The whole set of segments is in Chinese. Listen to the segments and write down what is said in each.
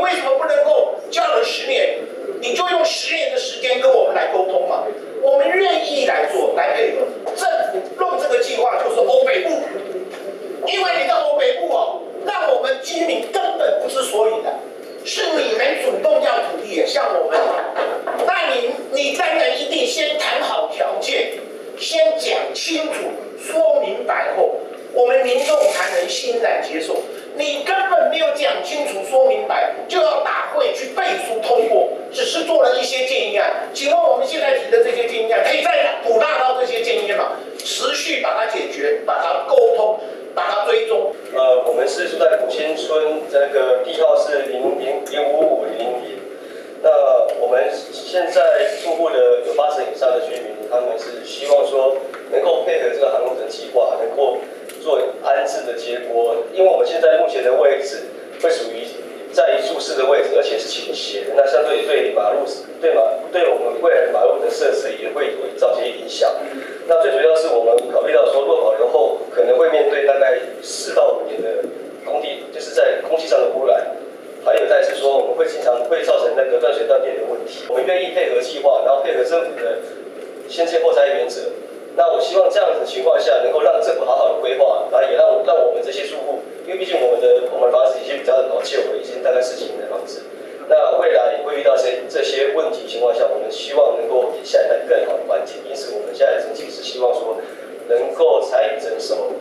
为什么不能够叫了十年？你就用十年的时间跟我们来沟通嘛？我们愿意来做，来配合。政府弄这个计划就是欧北部，因为你的欧北部哦，让我们居民根本不知所以的，是你们主动要土地向我们。那你你当然一定先谈好条件，先讲清楚、说明白后，我们民众才能欣然接受。你根本没有讲清楚、说明白，就要大会去背书通过，只是做了一些建议案。请问我们现在提的这些建议案，可以再补大到这些建议吗？持续把它解决，把它沟通，把它追踪。呃，我们是住在古新村，这个地号是零零零五五零零。那我们现在住户的有八成以上的居民，他们是希望说能够配合这个航空城计划，能够。做安置的结果，因为我们现在目前的位置会属于在于住室的位置，而且是倾斜的，那相对对马路对我们未来马路的设施也会有造成影响。那最主要是我们考虑到说，落跑以后可能会面对大概四到五年的工地，就是在空气上的污染，还有再是说我们会经常会造成那个断水断电的问题。我们愿意配合计划，然后配合政府的先建后拆原则。那我希望这样子的情况下，能够让政府好好的规划，然后也让让我们这些住户，因为毕竟我们的我们房子已经比较老旧了，已经大概十几年的房子。那未来也会遇到这这些问题情况下，我们希望能够给下一代更好的环境。因此，我们现在整体是希望说，能够参与征收。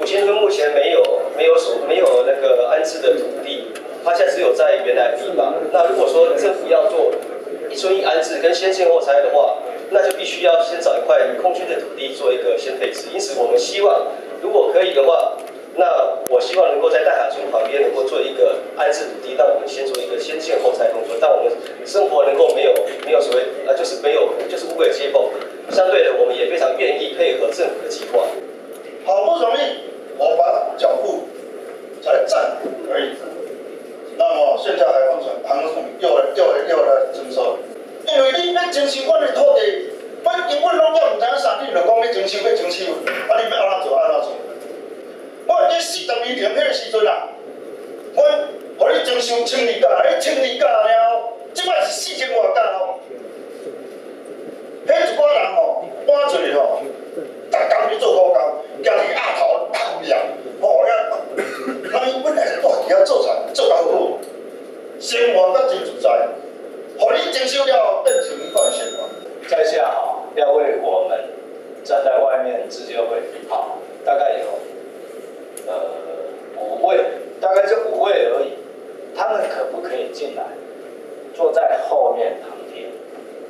五千村目前没有没有所没有那个安置的土地，它现在只有在原来那如果说政府要做一村一安置跟先建后拆的话，那就必须要先找一块空军的土地做一个先配置，因此我们希望，如果可以的话，那我希望能够在大海村旁边能够做一个安置土地，让我们先做一个先建后拆工作，让我们生活能够没有没有所谓啊，就是没有就是无轨接缝。相对的，我们也非常愿意配合政府的计划。好不容易我把脚步才站而已，现在还封存，还要又来又来又来征收。因为你要征收阮的土地，反正阮拢要毋知影啥，你就讲要征收要征收，啊你要安怎做安怎做？我伫四十二年迄个时阵啊，阮互你征收千二价，你千二价了，即摆是四千外价咯。迄一寡人吼，搬出去吼，逐工去做苦工，家己压头偷养，吼呀，咱本来是住伫遐做菜，做得好好，生活得真自在。火力征收了，邓成放线嘛。在下哈要为我们站在外面自救会好，大概有呃五位，大概就五位而已。他们可不可以进来，坐在后面旁听？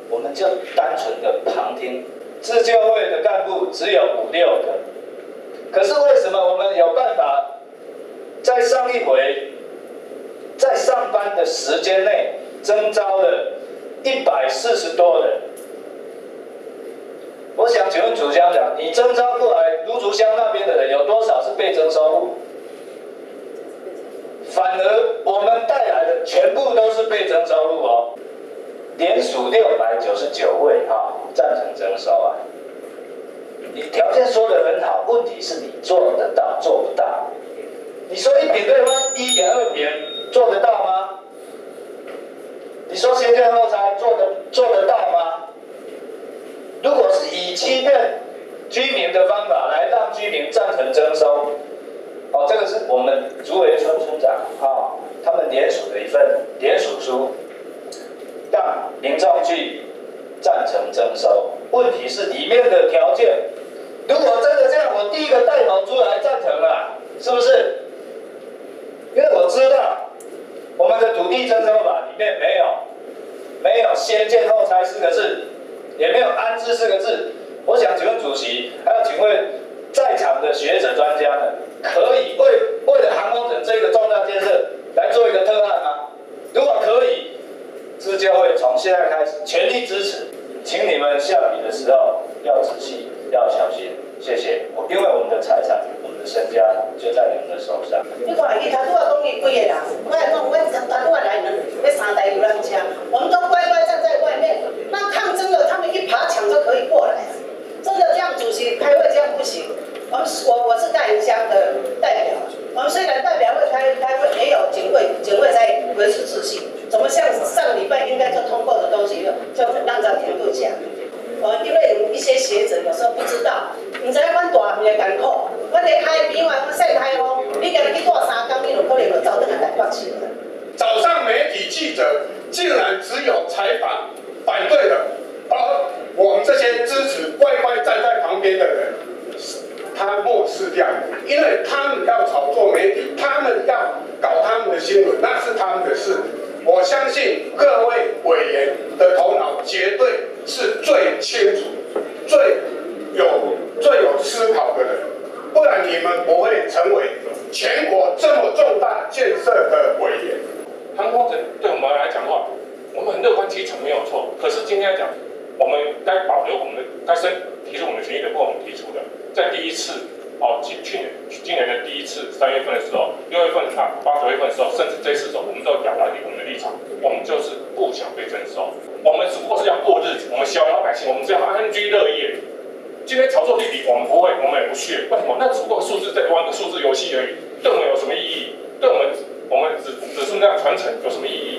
我们就单纯的旁听。自救会的干部只有五六个，可是为什么我们有办法在上一回在上班的时间内？征招了一百四十多人，我想请问主乡长，你征招过来芦竹乡那边的人有多少是被征收户？反而我们带来的全部都是被征收户哦，连数六百九十九位哈赞成征收啊。你条件说的很好，问题是你做得到做不到？你说一平对分一点二平做得到吗？你说先建后拆做得做得到吗？如果是以欺骗居民的方法来让居民赞成征收，哦，这个是我们竹围村村长啊，他们联署的一份联署书，让民众去赞成征收。问题是里面的条件，如果真的这样，我第一个带头出来赞成了，是不是？因为我知道。我们的土地征收法里面没有，没有先建后拆四个字，也没有安置四个字。我想请问主席，还有请问在场的学者专家们，可以为为了航空城这个重大建设来做一个特案吗？如果可以，自救会从现在开始全力支持，请你们下笔的时候要仔细，要小心。谢谢。因为我们的财产。我们的身家就在你们的手上。你看，伊头拄啊讲伊几个人，我来讲，我头拄啊来人，要三台游览车，我们都乖乖站在外面。那抗争了，他们一爬墙就可以过来。真的这样，主席开会这样不行。我们我我是大营乡的代表，我们虽然代表会开开会，也有警卫警卫在维持秩序。怎么像上礼拜应该就通过的东西，就让张田部讲。我因为一些学者有时候不知道，唔知阮大面艰苦。我伫海边话，我晒太阳，你今日去住三工，你就可能就早顿来台北去了。早上媒体记者竟采访反对的，而我们这些支持乖乖站在旁边的人，他漠视掉，因为他们要炒作媒体，他们要搞他们的新闻，那是他们的事。我相信各位委员的头脑绝对是最清楚、最有、最有思考的人，不然你们不会成为全国这么重大建设的委员。航空城对我们来讲话，我们很乐观其成没有错。可是今天来讲，我们该保留我们的、该申提出我们的权益的，部分提出的，在第一次哦，去去年今年的第一次三月份的时候，六月份啊，八九月份的时候，甚至这次时候，我们都要表达我们的立场，我们就是不想被征收，我们只不过是要过日子，我们小老百姓，我们只要安居乐业。今天炒作弟弟，我们不会，我们也不屑。为什么？那只不过数字在玩个数字游戏而已，对我们有什么意义？对我们。我们只只是那样传承有什么意义？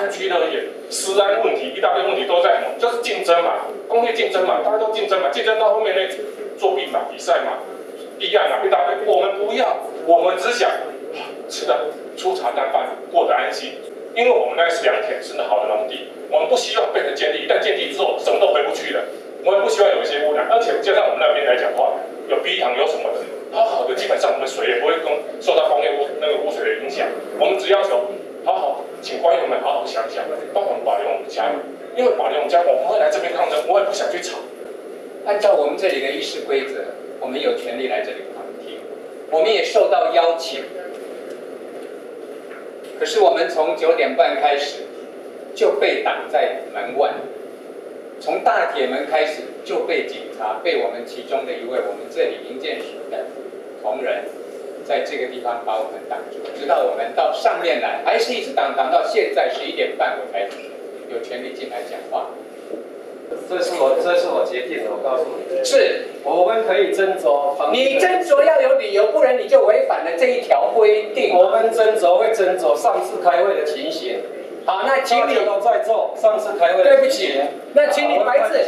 我们要什么安居乐业？治安问题一大堆问题都在？就是竞争嘛，工业竞争嘛，大家都竞争嘛，竞争到后面那作弊嘛，比赛嘛，一样啊一大堆。我们不要，我们只想吃的粗茶淡饭，过得安心。因为我们那是良田，是那好的农地，我们不希望变成建地，一旦建地之后什么都回不去了。我们不希望有一些污染，而且加上我们那边来讲的话，有鼻塘有什么的。好好的，基本上我们水也不会工受到工业污那个污水的影响。我们只要求好好，请官员们好好想想，帮我们保留我们家。因为保留我们家，我们会来这边抗争，我也不想去吵。按照我们这里的议事规则，我们有权利来这里旁听，我们也受到邀请。可是我们从九点半开始就被挡在门外。从大铁门开始就被警察，被我们其中的一位我们这里营建署的同仁，在这个地方把我们挡住，直到我们到上面来，还是一直挡挡到现在十一点半，我才有权利进来讲话。这是我这是我决定的，我告诉你，是我们可以斟酌。你斟酌要有理由，不然你就违反了这一条规定。我们斟酌会斟酌上次开会的情形。好，那请你都在座。上次开会，对不起，那请你白纸，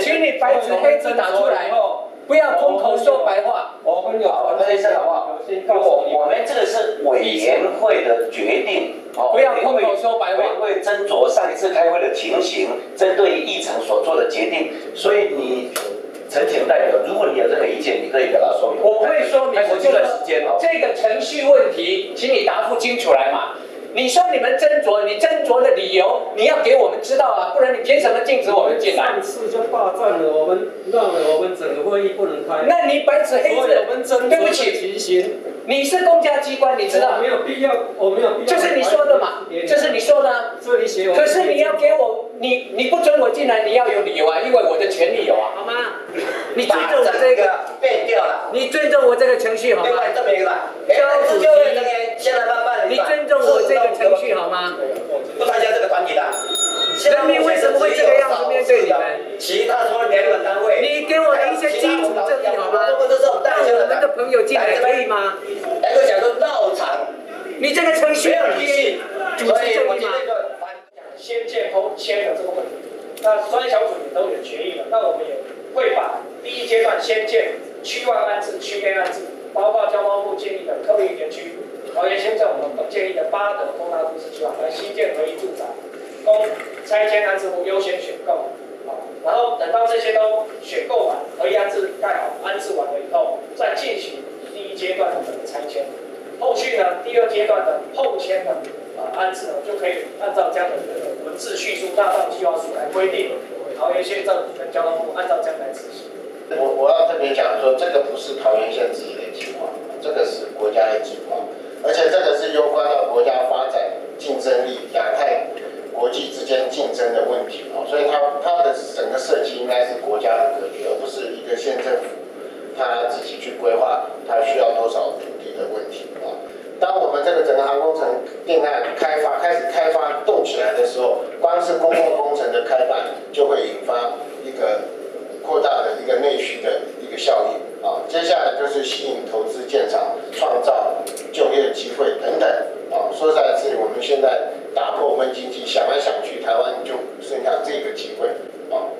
请你白纸黑字打出来，不要空口说白话。我们有，我们先话，我我们这个是委员会的决定，不要空口说白话。委员会斟酌上一次开会的情形，针对议程所做的决定，所以你陈请代表，如果你有任何意见，你可以表达说明。我会说明，我这段时间哦，这个程序问题，请你答复清楚来嘛。你说你们斟酌，你斟酌的理由你要给我们知道啊，不然你凭什么禁止我们进来？上次就霸占了我们，让了我们整个会议不能开。那你白纸黑字，对不起，你是公家机关，你知道？没有必要，我没有必要。这是你说的嘛？就是你说的。这里写。可是你要给我，你你不准我进来，你要有理由啊，因为我的权利有啊，好吗？你尊重我这个变掉了。你尊重我这个程序好吗？另外这边一个，交主席，先来慢慢你尊重我这个程序好吗？不参加这个团体的。人民为什么会这个样子面对你们？其他什么联管单位？你给我一些基础证明好吗？带我们的朋友进来可以吗？你这个程序要理性，主持证明吗？先建后签的这个问题，那专业小组也都有决议了，那我们也会把第一阶段先建区外安置、区内安置，包括交通部建议的客运园区，桃园县政府建议的八德通达都市计划来新建合一住宅，供拆迁安置户优先选购，好，然后等到这些都选购完，合一安置盖好、安置完了以后，再进行第一阶段的拆迁，后续呢，第二阶段的后迁的啊安置呢，就可以按照这样的文字叙述大道计划书来规定，桃园县政府跟交通部按照这样来执行。我我要特别讲说，这个不是桃园县自己的计划，这个是国家的计划，而且这个是攸关到国家发展竞争力、亚太国际之间竞争的问题啊，所以它它的整个设计应该是国家的格局，而不是一个县政府他自己去规划他需要多少土地的问题。当我们这个整个航空城定案开发开始开发动起来的时候，光是公共工程的开办就会引发一个扩大的一个内需的一个效应啊。接下来就是吸引投资建厂，创造就业机会等等啊。说在这里，我们现在打破闷经济，想来想去，台湾就剩下这个机会啊，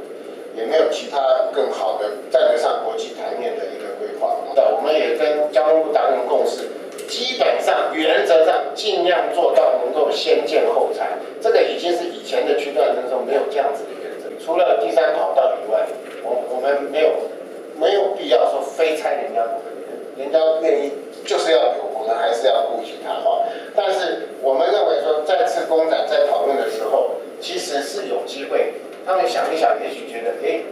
也没有其他更好的站得上国际台面的一个规划。我们也跟交通部达成共识。基本上原则上尽量做到能够先建后拆，这个已经是以前的区段征收没有这样子的原则。除了第三跑道以外，我我们没有没有必要说。非拆人家不可，人家愿意就是要留，我们还是要顾及他哈。但是我们认为说，再次公展在讨论的时候，其实是有机会，他们想一想，也许觉得，哎，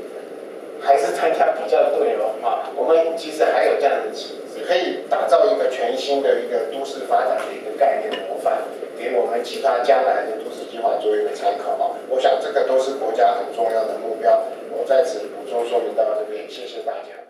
还是参加比较对了啊。我们其实还有这样的机会你可以打造一个全新的一个都市发展的一个概念模范，给我们其他将来的都市计划做一个参考。我想这个都是国家很重要的目标。我在此补充说明到这边，谢谢大家。